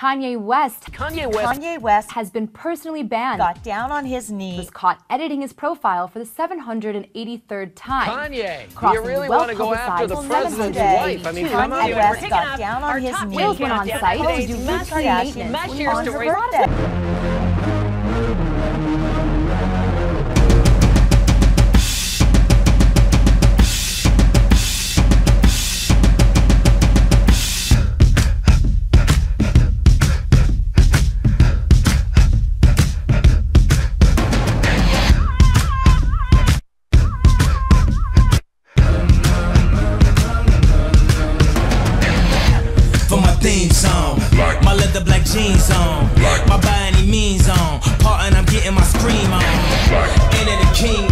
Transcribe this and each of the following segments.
Kanye West Kanye West. Kanye West has been personally banned. got down on his knee. was caught editing his profile for the 783rd time. Kanye, do Crossing you really the want to go after the well-publicized president's Today, wife? I mean, Kanye come on. West We're got kicking down on his top knees. Wheels went on site to do Kim routine Kardashian maintenance Last when year's on her story. birthday. Theme song. My leather black jeans on. My by any means on. Part and I'm getting my scream on. Into the kingdom.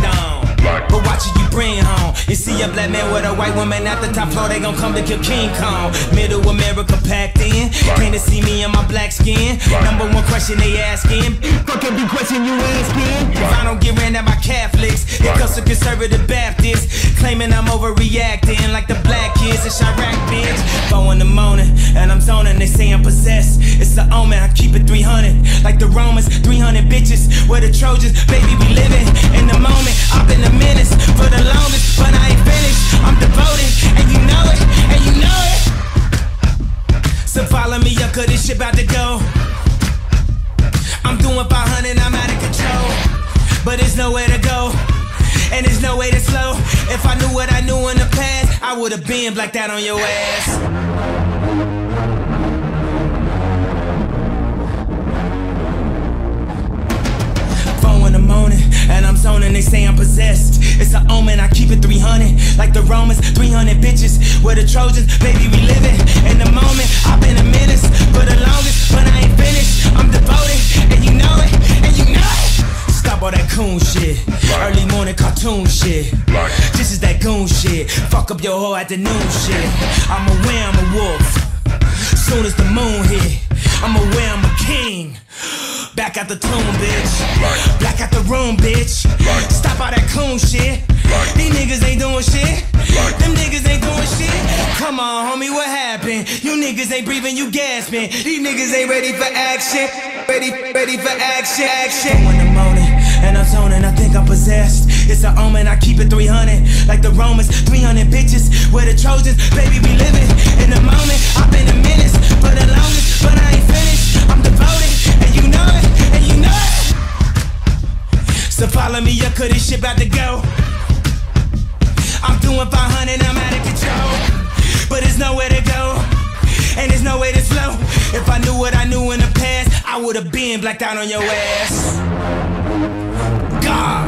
Bring home. You see a black man with a white woman at the top floor, they gon' come to kill King Kong. Middle America packed in. Came to see me in my black skin. Number one question they asking. Fuck every question you asking. If I don't get ran at by Catholics, it comes to conservative Baptists. Claiming I'm overreacting like the black kids in Chiraq, bitch. Four in the morning, and I'm zoning. They say I'm possessed. It's the omen, I keep it 300. Like the Romans, 300 bitches. We're the Trojans, baby, we living in the moment. So follow me up, this shit about to go. I'm doing 500, I'm out of control. But there's nowhere to go. And there's no way to slow. If I knew what I knew in the past, I would have been blacked out on your ass. Four in the morning, and I'm zoning, they say I'm possessed. It's an omen, I keep it 300. Like the Romans, 300 bitches. We're the Trojans, baby, we living in the moment. I've been a menace for the longest, but I ain't finished. I'm devoted, and you know it, and you know it. Stop all that coon shit. Early morning cartoon shit. This is that goon shit. Fuck up your whole afternoon shit. I'm aware I'm a wolf. Soon as the moon hit, I'm aware I'm a king. Back out the tomb, bitch. Back out the room, all shit. These niggas ain't doing shit. Them niggas ain't doing shit. Come on, homie, what happened? You niggas ain't breathing, you gasping. These niggas ain't ready for action. Ready, ready for action, action. In the morning, and I'm zoning, I think I'm possessed. It's an omen, I keep it 300. Like the Romans, 300 bitches. We're the Trojans, baby, we living Follow me cause this shit about to go. I'm doing 500, I'm out of control. But there's nowhere to go, and there's no way to slow. If I knew what I knew in the past, I would have been blacked out on your ass. God.